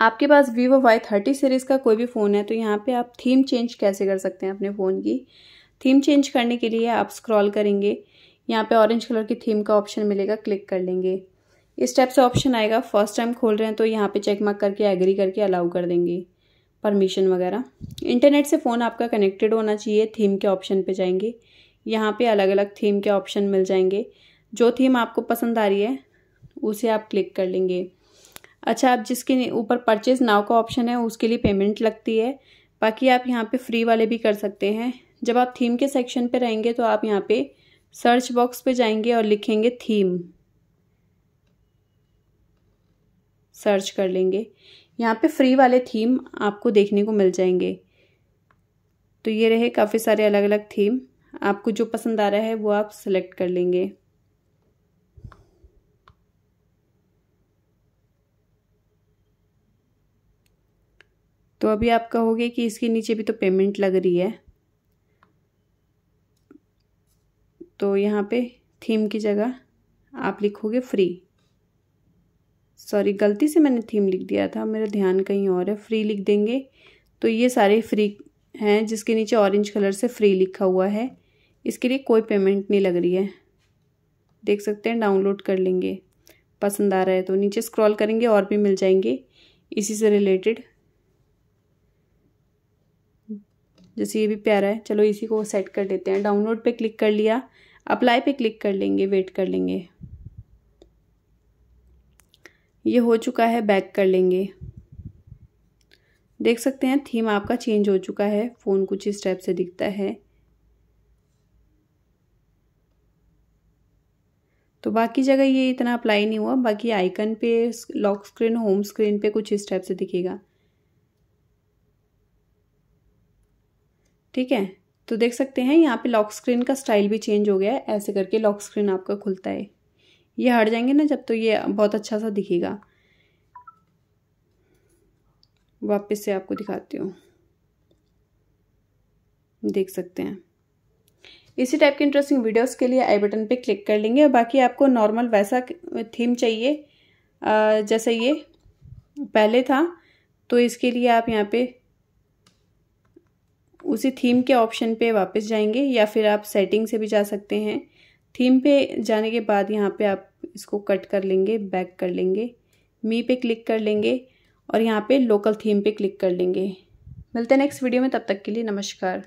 आपके पास Vivo Y thirty series का कोई भी फ़ोन है तो यहाँ पे आप थीम चेंज कैसे कर सकते हैं अपने फ़ोन की? थीम चेंज करने के लिए आप स्क्रॉल करेंगे, यहाँ पे ऑरेंज कलर की थीम का ऑप्शन मिलेगा क्लिक कर लेंगे। इस टाइप से ऑप्शन आएगा फ़र्स्ट टाइम खोल रहे हैं तो यहाँ पे चेक मार्क करके एग्री करके अलाउ कर देंगे। परमिशन वगैरह। इंटरनेट से फ़ोन आपका कनेक्टेड होना चाहिए थीम के ऑप्शन पे जाएँगे। यहाँ पे अलग अलग थीम के ऑप्शन मिल जाएँगे। जो थीम आपको पसंद आ रही है, उसे आप क्लिक कर लेंगे। अच्छा आप जिसके ऊपर परचेज नाव का ऑप्शन है, उसके लिए पेमेंट लगती है। बाकी आप यहाँ पे फ्री वाले भी कर सकते हैं। जब आप थीम के सेक्शन पे रहेंगे तो आप यहाँ पे सर्च बॉक्स पे जाएँगे और लिखेंगे थीम सर्च कर लेंगे। यहाँ पे फ्री वाले थीम आपको देखने को मिल जाएँगे। तो ये रहे काफ़ी सारे अलग अलग थीम आपको जो पसंद आ रहा है, वो आप सेलेक्ट कर लेंगे। तो अभी आप कहोगे कि इसके नीचे भी तो पेमेंट लग रही है। तो यहाँ पे थीम की जगह आप लिखोगे फ्री सॉरी गलती से मैंने थीम लिख दिया था, मेरा ध्यान कहीं और है। फ्री लिख देंगे। तो ये सारे फ्री हैं, जिसके नीचे ऑरेंज कलर से फ्री लिखा हुआ है। इसके लिए कोई पेमेंट नहीं लग रही है। देख सकते हैं डाउनलोड कर लेंगे। पसंद आ रहा है तो नीचे स्क्रॉल करेंगे और भी मिल जाएँगे। इसी से रिलेटेड जैसे ये भी प्यारा है। चलो इसी को सेट कर देते हैं। डाउनलोड पे क्लिक कर लिया। अप्लाई पे क्लिक कर लेंगे वेट कर लेंगे। ये हो चुका है बैक कर लेंगे। देख सकते हैं थीम आपका चेंज हो चुका है। फ़ोन कुछ इस टाइप से दिखता है। तो बाकी जगह ये इतना अप्लाई नहीं हुआ। बाकी आइकन पे लॉक स्क्रीन होम स्क्रीन पे कुछ इस टाइप से दिखेगा। ठीक है? तो देख सकते हैं, यहाँ पे लॉक स्क्रीन का स्टाइल भी चेंज हो गया है। ऐसे करके लॉक स्क्रीन आपका खुलता है। ये हट जाएँगे ना जब तो ये बहुत अच्छा सा दिखेगा। वापस से आपको दिखाती हूँ। देख सकते हैं। इसी टाइप के इंटरेस्टिंग वीडियोस के लिए आई बटन पे क्लिक कर लेंगे और बाकी आपको नॉर्मल वैसा थीम चाहिए। जैसे ये पहले था तो इसके लिए आप यहाँ पे उसी थीम के ऑप्शन पे वापस जाएँगे या फिर आप सेटिंग से भी जा सकते हैं। थीम पे जाने के बाद यहाँ पे आप इसको कट कर लेंगे बैक कर लेंगे मी पे क्लिक कर लेंगे और यहाँ पे लोकल थीम पे क्लिक कर लेंगे। मिलते हैं नेक्स्ट वीडियो में, तब तक के लिए नमस्कार।